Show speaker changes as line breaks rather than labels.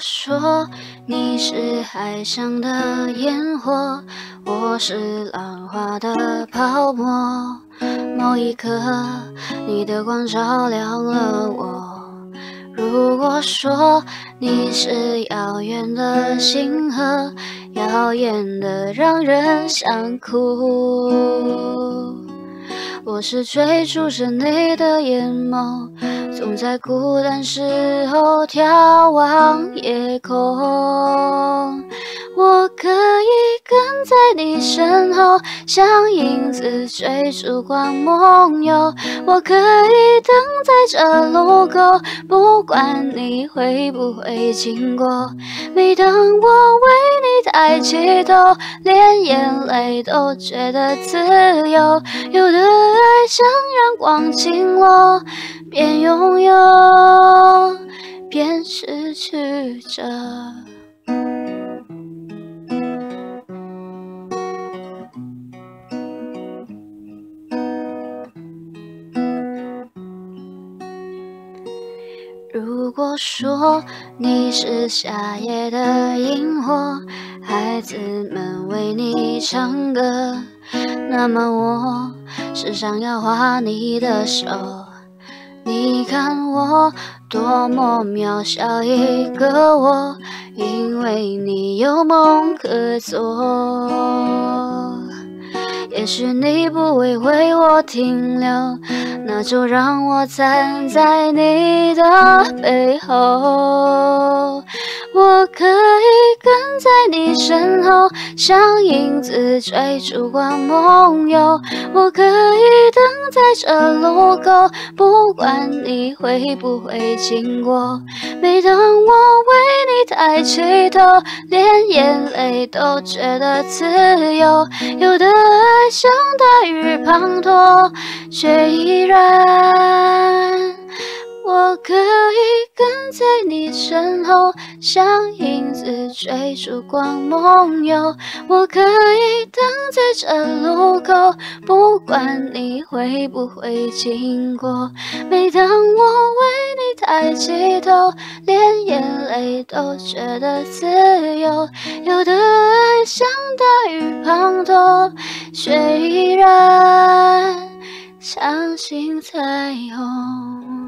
说你是海上的烟火，我是浪花的泡沫，某一刻你的光照亮了我。如果说你是遥远的星河，耀眼的让人想哭。我是追逐着你的眼眸，总在孤单时候眺望夜空。我可以跟在你身后，像影子追逐光梦游。我可以等在这路口，不管你会不会经过。每当我为你抬起头，连眼泪都觉得自由。有的爱像阳光倾落，边拥有边失去着。如果说你是夏夜的萤火，孩子们为你唱歌，那么我是想要画你的手。你看我多么渺小一个我，因为你有梦可做。也许你不会为我停留，那就让我站在你的背后。我可在你身后，像影子追逐光梦游。我可以等在这路口，不管你会不会经过。每当我为你抬起头，连眼泪都觉得自由。有的爱像大雨滂沱，却依然。我可以跟在你身后，像影子追逐光梦游。我可以等在这路口，不管你会不会经过。每当我为你抬起头，连眼泪都觉得自由。有的爱像大雨滂沱，却依然相信彩虹。